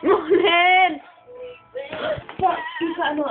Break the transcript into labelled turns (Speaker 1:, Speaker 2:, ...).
Speaker 1: Ngunit!
Speaker 2: Sa, ano,